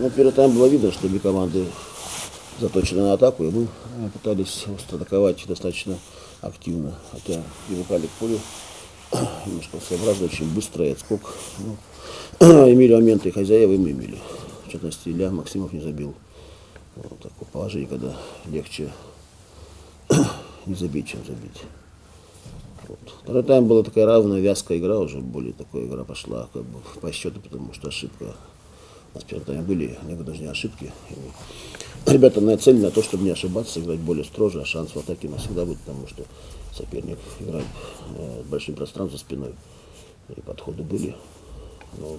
Ну, первый тайм было видно, что обе команды заточены на атаку, и мы э, пытались атаковать достаточно активно. Хотя привыкали к полю немножко своеобразно, очень быстро и отскок. Ну, имели моменты хозяева, и мы имели. В частности, Илья Максимов не забил. Вот такое положение, когда легче не забить, чем забить. Вот. Второй тайм была такая равная, вязкая игра, уже более такая игра пошла как бы по счету, потому что ошибка. Тайме были даже ошибки. Ребята нацелены на то, чтобы не ошибаться, играть более строже, а шанс в атаке у нас всегда будет, потому что соперник играет э, с большим пространством за спиной. И подходы были. Но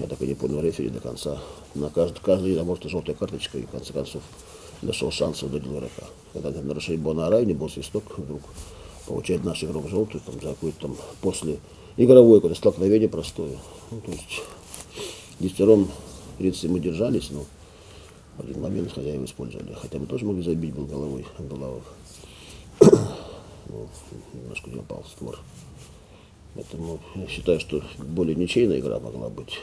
я так и не понял рефери до конца. На каждый, каждый, а может, и желтая карточка, и в конце концов нашел шанс удалил игрока. Когда нарушение было на равне, был свисток, вдруг получает наш игрок желтый, там, за какой-то там после игровой какое-то столкновение простое. Ну, то есть десятером, в принципе, мы держались, но один момент хозяева использовали. Хотя мы тоже могли забить был головой Абдулавов. ну, немножко не упал створ. Поэтому я считаю, что более ничейная игра могла быть.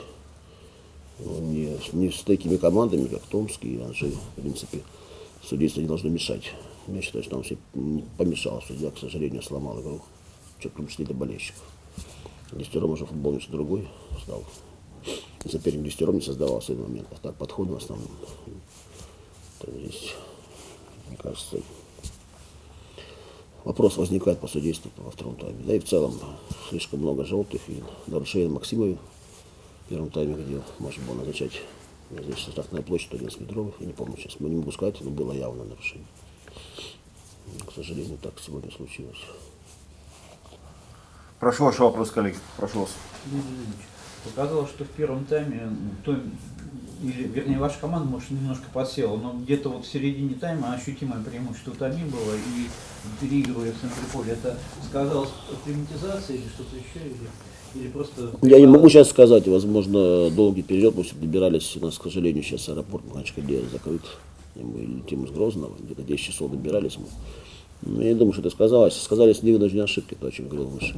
Ну, не, не с такими командами, как Томский и Анжи, в принципе, судейство не должно мешать. Я считаю, что он все помешал. Судья, к сожалению, сломал игру. В том числе для болельщиков. Десятером уже футбол другой стал. Соперник десятером не создавал в этот момент. А так подходы в основном. То здесь, мне кажется, вопрос возникает по судейству во втором тайме. Да и в целом слишком много желтых и нарушение Максимовой в первом тайме, где можно было назначать здесь штрафная площадь 11 метров. Я не помню сейчас, мы не могу сказать, но было явно нарушение. К сожалению, так сегодня случилось. Прошу ваш вопрос, коллеги. Прошу вас. Показалось, что в первом тайме, то, или, вернее, ваша команда, может, немножко подсела, но где-то вот в середине тайма ощутимое преимущество Томи было, и переигрывая в центре поля, это сказалось акклиматизация или что-то еще, или, или просто... Я не могу сейчас сказать, возможно, долгий перелет, мы все добирались, у нас, к сожалению, сейчас аэропорт Махачкале закрыт, и мы летим из Грозного, где-то 10 часов добирались мы. Но я не думаю, что это сказалось. Сказались невыдажные ошибки, то, о чем говорил выше.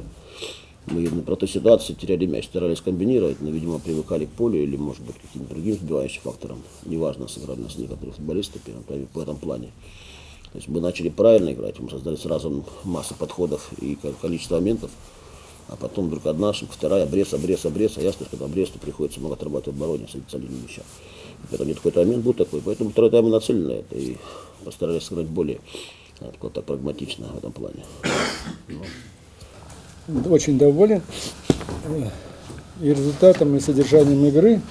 Мы на протой ситуации теряли мяч, старались комбинировать, но, видимо, привыкали к полю или, может быть, каким-то другим сбивающим фактором. Неважно, сыграли нас некоторые футболисты по этом плане. То есть мы начали правильно играть, мы создали сразу массу подходов и количество моментов, а потом вдруг одна вторая, обрез, обрез, обрез, а ясно, что обрез, то приходится много отрабатывать в обороне, садиться линию мяча. Поэтому какой-то момент был такой, поэтому второй тайм мы нацелены на это и постарались сыграть более вот так прагматично в этом плане. Ну. Очень доволен э, и результатом, и содержанием игры.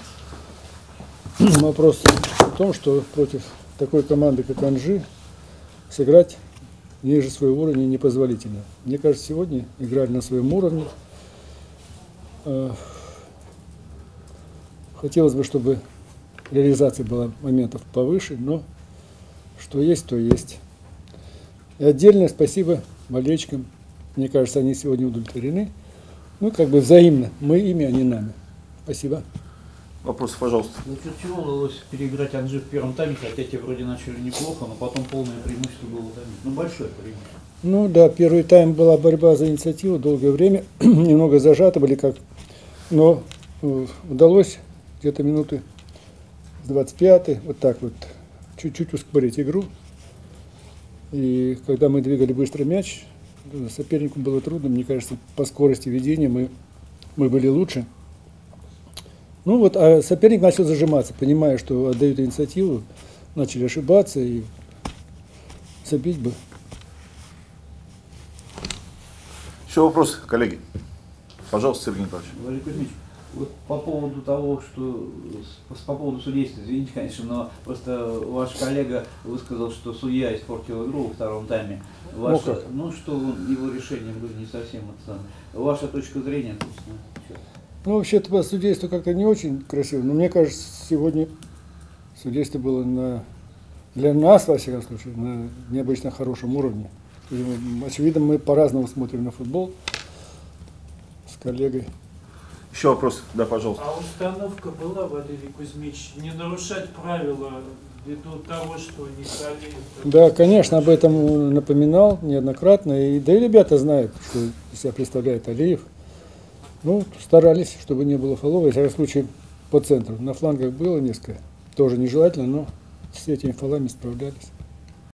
Вопрос в том, что против такой команды, как Анжи, сыграть ниже своего уровня непозволительно. Мне кажется, сегодня играли на своем уровне. Э, хотелось бы, чтобы реализация была моментов повыше, но что есть, то есть. И отдельное спасибо болельщикам. Мне кажется, они сегодня удовлетворены. Ну, как бы взаимно. Мы ими, они нами. Спасибо. Вопрос, пожалуйста. За счет чего удалось переиграть Анжи в первом тайме, хотя те вроде начали неплохо, но потом полное преимущество было тайме. Ну, большое преимущество. Ну да, первый тайм была борьба за инициативу долгое время. Немного зажаты были как. Но э, удалось где-то минуты с 25 вот так вот чуть-чуть ускорить игру. И когда мы двигали быстро мяч, сопернику было трудно, мне кажется, по скорости ведения мы, мы были лучше. Ну вот, а соперник начал зажиматься, понимая, что отдают инициативу, начали ошибаться и забить бы. Еще вопрос, коллеги. Пожалуйста, Сергей Николаевич. Валерий Кузьмич, вот по поводу того, что по поводу судейства, извините, конечно, но просто ваш коллега высказал, что судья испортил игру во втором тайме. Ваша, ну, ну что его решение было не совсем это Ваша точка зрения, собственно. Ну, вообще-то судейство как-то не очень красиво, но мне кажется, сегодня судейство было на, для нас, во всяком случае, на необычно хорошем уровне. Очевидно, мы по-разному смотрим на футбол с коллегой. Еще вопрос, да, пожалуйста. А установка была, Валерий Кузьмич, не нарушать правила ввиду того, что не стали... Да, конечно, об этом напоминал неоднократно. И, да и ребята знают, что из себя представляет Алиев. Ну, старались, чтобы не было фолов. Во всяком случае, по центру. На флангах было несколько, тоже нежелательно, но с этими фолами справлялись.